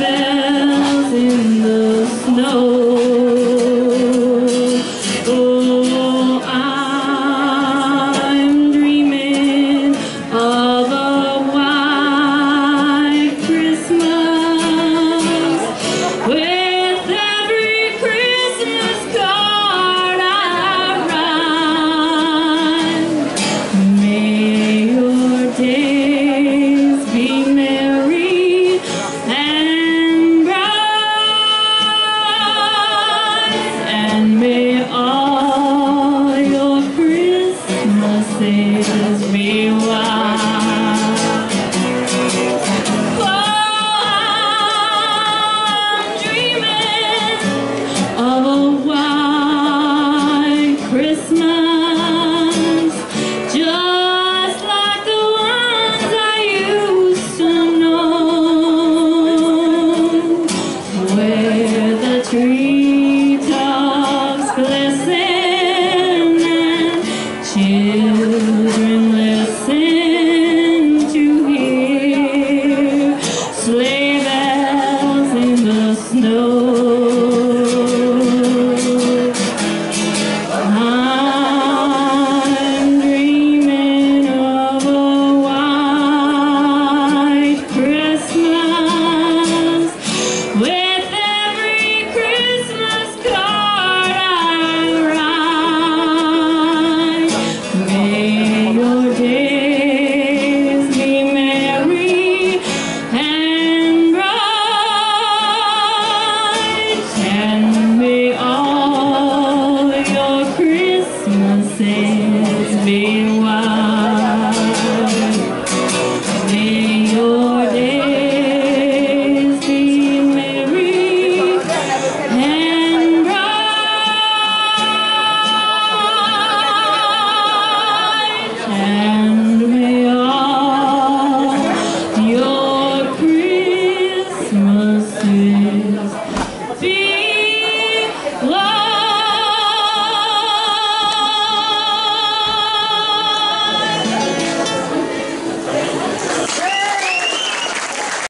bells. sends me. May your days be merry and bright, and may all your Christmases.